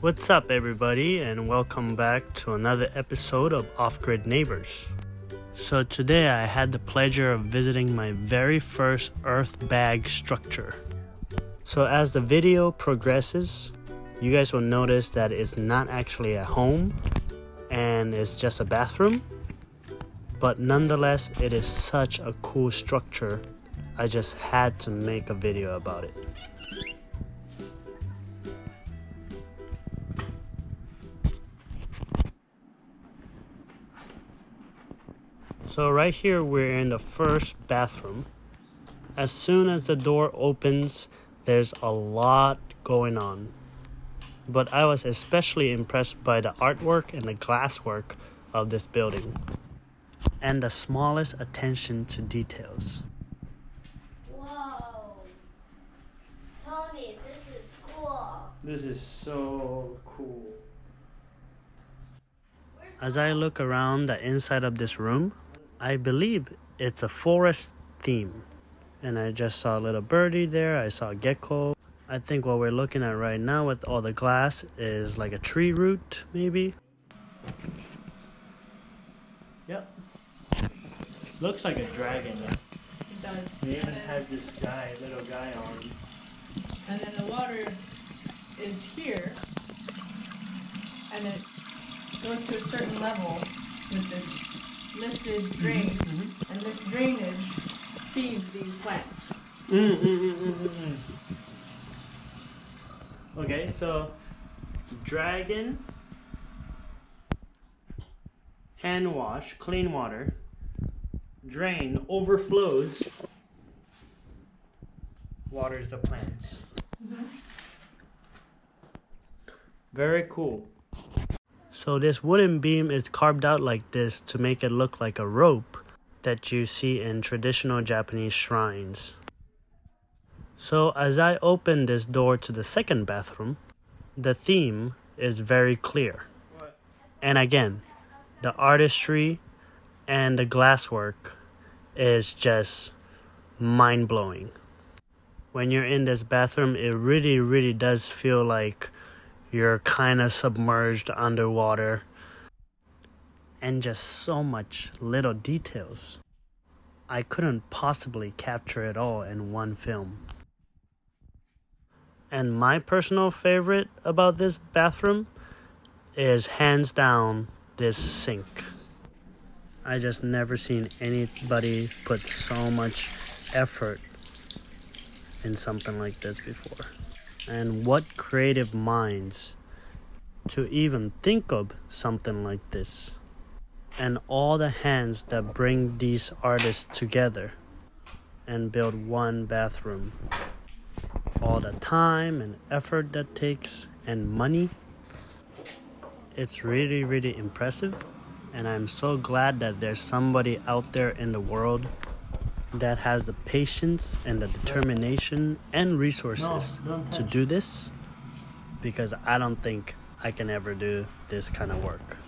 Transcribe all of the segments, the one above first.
What's up, everybody, and welcome back to another episode of Off Grid Neighbors. So, today I had the pleasure of visiting my very first earth bag structure. So, as the video progresses, you guys will notice that it's not actually a home and it's just a bathroom, but nonetheless, it is such a cool structure. I just had to make a video about it. So right here we're in the first bathroom. As soon as the door opens, there's a lot going on. But I was especially impressed by the artwork and the glasswork of this building and the smallest attention to details. Whoa. Tony, this is cool. This is so cool. As I look around the inside of this room, I believe it's a forest theme. And I just saw a little birdie there, I saw a gecko. I think what we're looking at right now with all the glass is like a tree root, maybe. Yep. Looks like a dragon. It does. It even has this guy, little guy on. and then the water is here, and it goes to a certain level with this lifted drain, Mm-hmm. and this drainage feeds these plants. Mm, mm, mm, mm, mm, mm. Okay, so dragon, hand wash, clean water, drain overflows, waters the plants. Very cool. So this wooden beam is carved out like this to make it look like a rope that you see in traditional Japanese shrines. So as I open this door to the second bathroom, the theme is very clear. And again, the artistry and the glasswork is just mind blowing. When you're in this bathroom, it really, really does feel like you're kind of submerged underwater. And just so much little details. I couldn't possibly capture it all in one film. And my personal favorite about this bathroom is hands down this sink. I just never seen anybody put so much effort in something like this before. And what creative minds to even think of something like this. And all the hands that bring these artists together and build one bathroom all the time and effort that takes and money. It's really, really impressive. And I'm so glad that there's somebody out there in the world that has the patience and the determination and resources to do this because I don't think I can ever do this kind of work.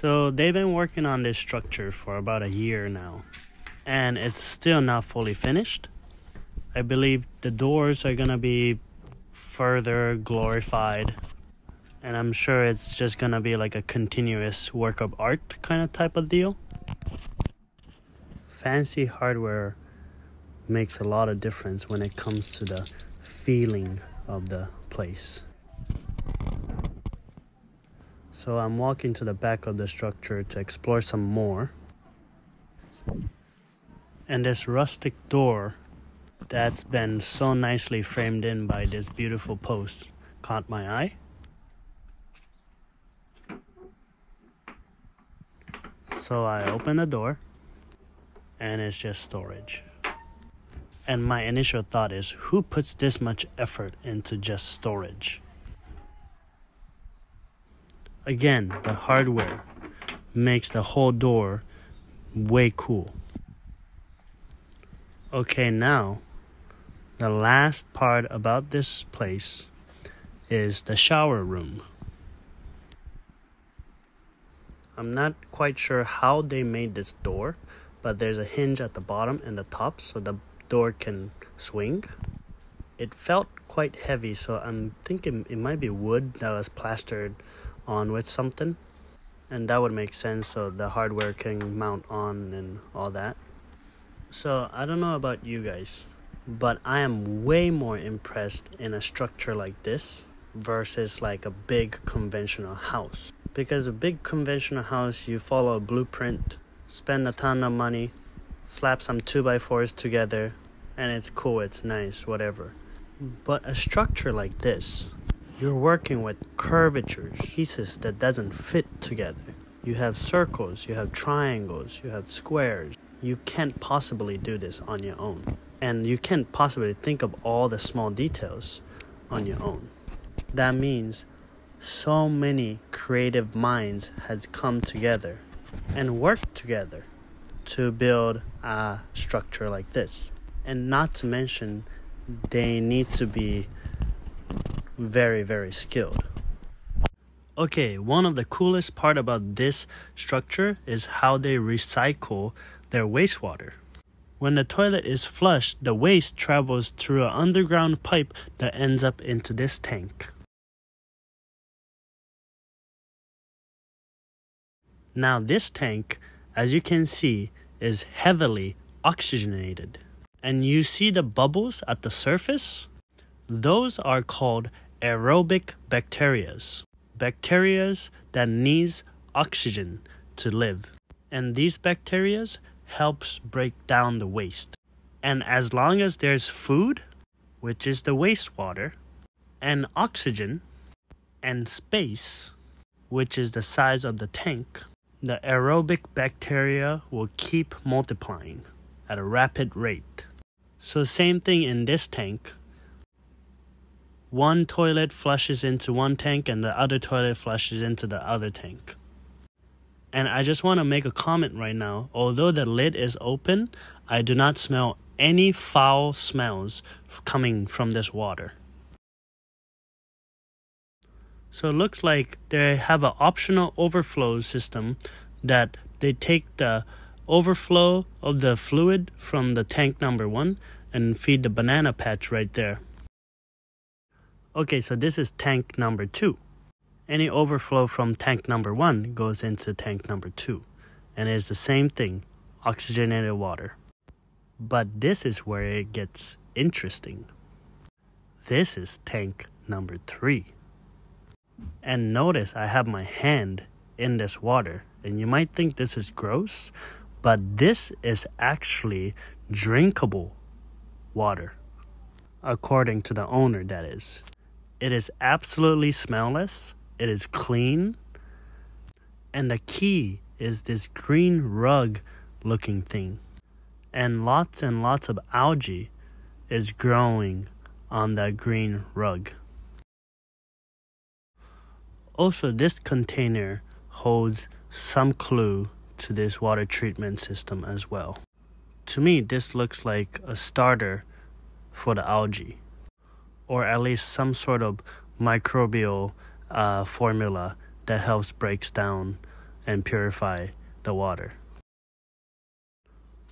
So they've been working on this structure for about a year now, and it's still not fully finished. I believe the doors are gonna be further glorified, and I'm sure it's just gonna be like a continuous work of art kind of type of deal. Fancy hardware makes a lot of difference when it comes to the feeling of the place. So I'm walking to the back of the structure to explore some more. And this rustic door that's been so nicely framed in by this beautiful post caught my eye. So I open the door and it's just storage. And my initial thought is who puts this much effort into just storage? Again, the hardware makes the whole door way cool. Okay, now The last part about this place is the shower room. I'm not quite sure how they made this door, but there's a hinge at the bottom and the top so the door can swing. It felt quite heavy, so I'm thinking it might be wood that was plastered on with something. And that would make sense so the hardware can mount on and all that. So I don't know about you guys, but I am way more impressed in a structure like this versus like a big conventional house. Because a big conventional house, you follow a blueprint, spend a ton of money, slap some 2x4s together, and it's cool, it's nice, whatever. But a structure like this, you're working with curvatures, pieces that doesn't fit together. You have circles, you have triangles, you have squares. You can't possibly do this on your own. And you can't possibly think of all the small details on your own. That means so many creative minds has come together and worked together to build a structure like this. And not to mention they need to be very, very skilled. Okay, one of the coolest part about this structure is how they recycle their wastewater. When the toilet is flushed, the waste travels through an underground pipe that ends up into this tank. Now, this tank, as you can see, is heavily oxygenated. And you see the bubbles at the surface? Those are called aerobic bacterias. Bacterias that needs oxygen to live. And these bacterias helps break down the waste. And as long as there's food, which is the wastewater, and oxygen, and space, which is the size of the tank, the aerobic bacteria will keep multiplying at a rapid rate. So, same thing in this tank. One toilet flushes into one tank and the other toilet flushes into the other tank. And I just want to make a comment right now. Although the lid is open, I do not smell any foul smells coming from this water. So it looks like they have an optional overflow system that they take the overflow of the fluid from the tank number one and feed the banana patch right there. Okay, so this is tank number two. Any overflow from tank number one goes into tank number two, and it's the same thing oxygenated water. But this is where it gets interesting. This is tank number three. And notice I have my hand in this water, and you might think this is gross, but this is actually drinkable water, according to the owner, that is. It is absolutely smellless, it is clean, and the key is this green rug looking thing. And lots and lots of algae is growing on that green rug. Also, this container holds some clue to this water treatment system as well. To me, this looks like a starter for the algae, or at least some sort of microbial uh, formula that helps breaks down and purify the water.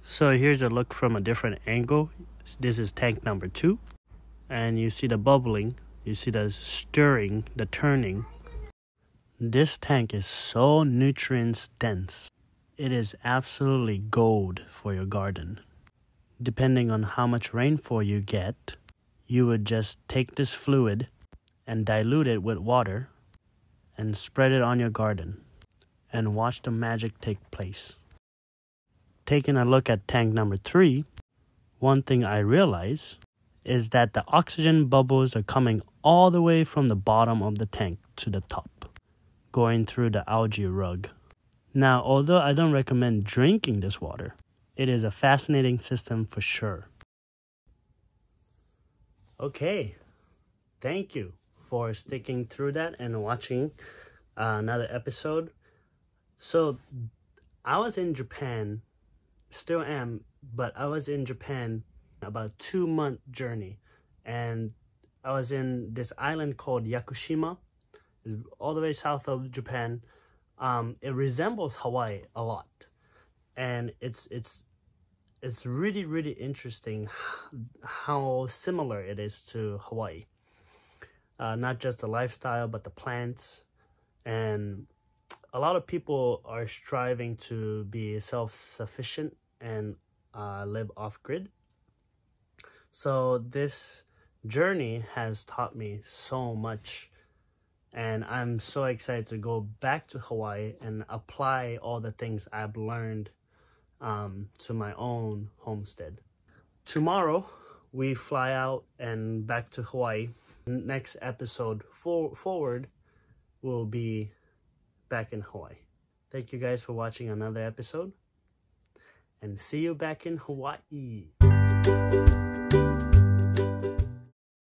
So here's a look from a different angle. This is tank number two, and you see the bubbling, you see the stirring, the turning. This tank is so nutrients dense. It is absolutely gold for your garden. Depending on how much rainfall you get, you would just take this fluid and dilute it with water and spread it on your garden and watch the magic take place. Taking a look at tank number three, one thing I realize is that the oxygen bubbles are coming all the way from the bottom of the tank to the top, going through the algae rug. Now, although I don't recommend drinking this water, it is a fascinating system for sure. Okay, thank you for sticking through that and watching uh, another episode. So, I was in Japan, still am, but I was in Japan about two month journey and I was in this island called Yakushima, all the way south of Japan. Um, it resembles Hawaii a lot, and it's it's it's really really interesting how similar it is to Hawaii. Uh, not just the lifestyle, but the plants, and a lot of people are striving to be self-sufficient and uh, live off grid. So this journey has taught me so much and I'm so excited to go back to Hawaii and apply all the things I've learned um, to my own homestead. Tomorrow we fly out and back to Hawaii. Next episode for forward will be back in Hawaii. Thank you guys for watching another episode and see you back in Hawaii.